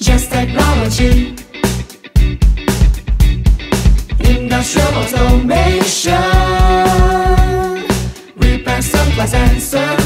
Just technology. Industrial automation. Repair supplies and.